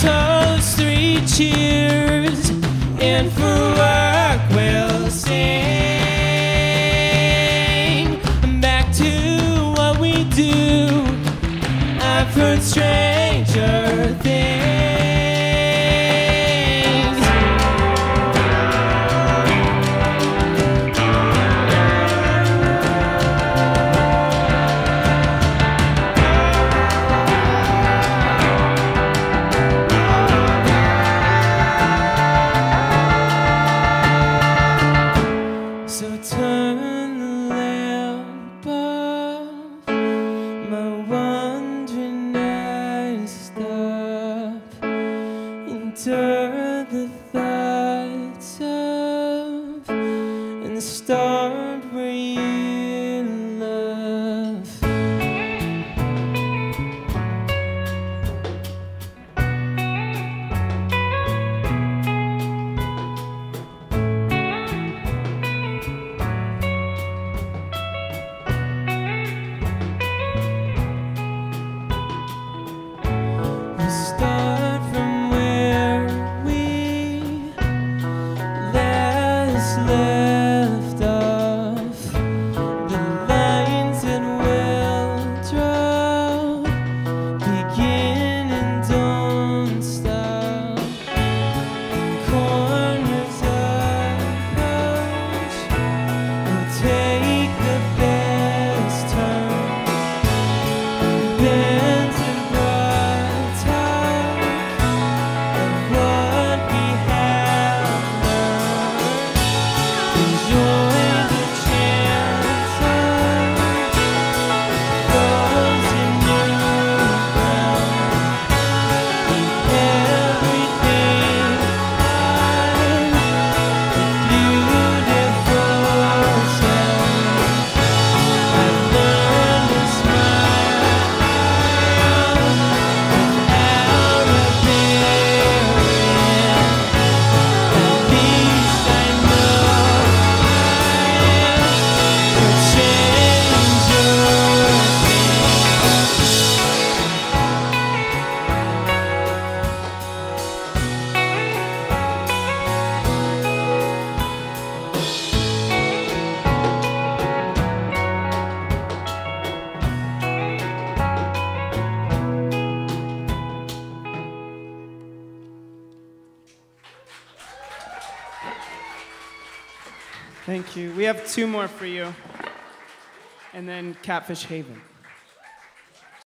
toast three cheers, and for work we'll sing. Back to what we do. I've heard stranger things. winter Thank you. We have two more for you, and then Catfish Haven.